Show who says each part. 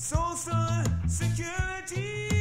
Speaker 1: Social security.